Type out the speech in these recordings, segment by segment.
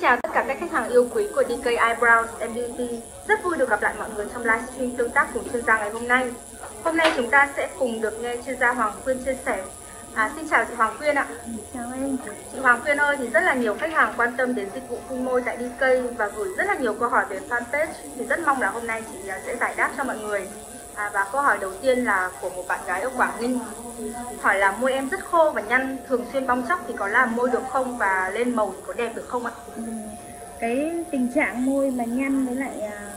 chào tất cả các khách hàng yêu quý của DK Eyebrows and Beauty Rất vui được gặp lại mọi người trong livestream tương tác cùng chuyên gia ngày hôm nay. Hôm nay chúng ta sẽ cùng được nghe chuyên gia Hoàng Quyên chia sẻ. À, Xin chào chị Hoàng Quyên ạ. Chào em. Chị Hoàng Quyên ơi, thì rất là nhiều khách hàng quan tâm đến dịch vụ phun môi tại DK Và gửi rất là nhiều câu hỏi về fanpage. Thì rất mong là hôm nay chị à, sẽ giải đáp cho mọi người à, Và câu hỏi đầu tiên là của một bạn gái ở Quảng Ninh Hỏi là môi em rất khô và nhăn, thường xuyên bong chóc thì có làm môi được không và lên màu thì có đẹp được không ạ? ừ. Cái tình trạng môi mà nhăn với lại à,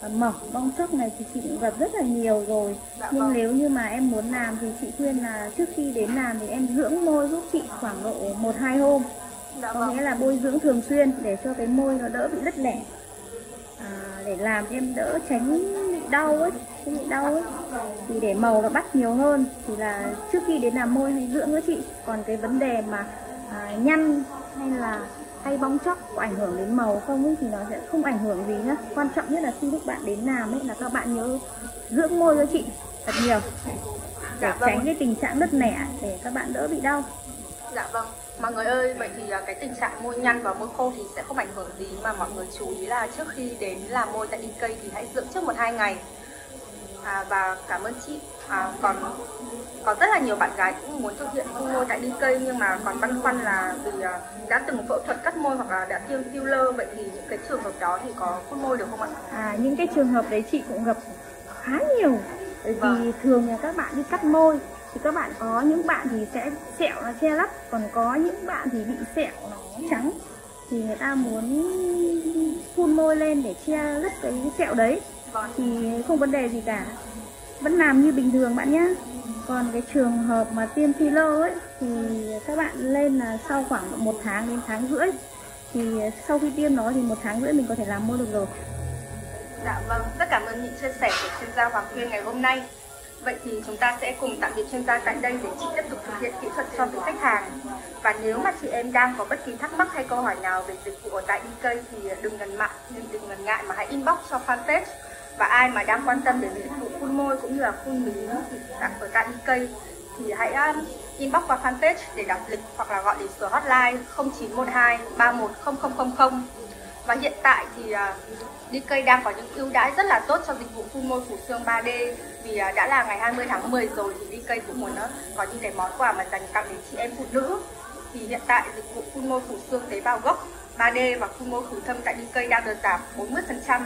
à, mỏng bong chóc này thì chị cũng gặp rất là nhiều rồi Dạ Nhưng vâng. nếu như mà em muốn làm thì chị khuyên là trước khi đến làm thì em dưỡng môi giúp chị khoảng độ 1-2 hôm Dạ Có nghĩa là bôi dưỡng thường xuyên để cho cái môi nó đỡ bị lứt lẻ à, Để làm em đỡ tránh bị đau ấy, không bị đau ấy. Thì để màu nó bắt nhiều hơn thì là trước khi đến làm môi hãy dưỡng với chị. Còn cái vấn đề mà à, nhăn hay là hay bong chóc có ảnh hưởng đến màu không ấy thì nó sẽ không ảnh hưởng gì nhá. Quan trọng nhất là khi lúc bạn đến làm ấy là các bạn nhớ dưỡng môi cho chị thật nhiều. Để Dạ vâng. tránh cái tình trạng nứt nẻ để các bạn đỡ bị đau. Dạ vâng, mọi người ơi, vậy thì à, cái tình trạng môi nhăn và môi khô thì sẽ không ảnh hưởng gì. Mà mọi người chú ý là trước khi đến làm môi tại DK thì hãy dưỡng trước một hai ngày. À, và cảm ơn chị. À, còn có rất là nhiều bạn gái cũng muốn thực hiện phun môi tại DK nhưng mà còn băn khoăn là vì à, đã từng phẫu thuật cắt môi hoặc là đã tiêm filler vậy thì những cái trường hợp đó thì có phun môi được không ạ? À, những cái trường hợp đấy chị cũng gặp khá nhiều bởi vì Vâng. thường là các bạn đi cắt môi thì các bạn có những bạn thì sẽ sẹo nó che lấp còn có những bạn thì bị sẹo nó trắng thì người ta muốn phun môi lên để che lấp cái sẹo đấy thì không vấn đề gì cả vẫn làm như bình thường bạn nhé còn cái trường hợp mà tiêm filler ấy thì các bạn lên là sau khoảng một tháng đến tháng rưỡi thì sau khi tiêm nó thì một tháng rưỡi mình có thể làm môi được rồi Dạ vâng, rất cảm ơn những chia sẻ của chuyên gia Hoàng Quyên ngày hôm nay. Vậy thì chúng ta sẽ cùng tạm biệt chuyên gia tại đây để chị tiếp tục thực hiện kỹ thuật cho với khách hàng. Và nếu mà chị em đang có bất kỳ thắc mắc hay câu hỏi nào về dịch vụ ở tại cây thì đừng ngần ngại, đừng, đừng ngần ngại mà hãy inbox cho fanpage. Và ai mà đang quan tâm đến dịch vụ phun môi cũng như là phun mí ở tại cây thì hãy um, inbox qua fanpage để đặt lịch hoặc là gọi đến số hotline 0912 310000 và hiện tại thì à, đi DK đang có những ưu đãi rất là tốt cho dịch vụ phun môi phủ xương 3D vì à, đã là ngày 20 tháng 10 rồi thì DK cũng muốn à, có những cái món quà mà dành tặng đến chị em phụ nữ. Thì hiện tại dịch vụ phun môi phủ xương tế bào gốc 3D và phun môi khử thâm tại DK đang được giảm 40%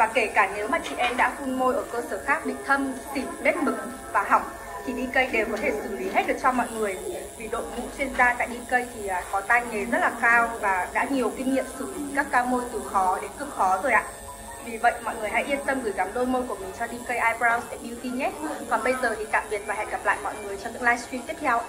và kể cả nếu mà chị em đã phun môi ở cơ sở khác bị thâm, xỉn, bết mực và hỏng thì DK đều có thể xử lý hết được cho mọi người. Vì đội ngũ chuyên gia tại DK thì à, có tay nghề rất là cao và đã nhiều kinh nghiệm xử lý các ca môi từ khó đến cực khó rồi ạ. Vì vậy mọi người hãy yên tâm gửi gắm đôi môi của mình cho DK Eyebrows and Beauty nhé. Còn bây giờ thì tạm biệt và hẹn gặp lại mọi người trong những livestream tiếp theo.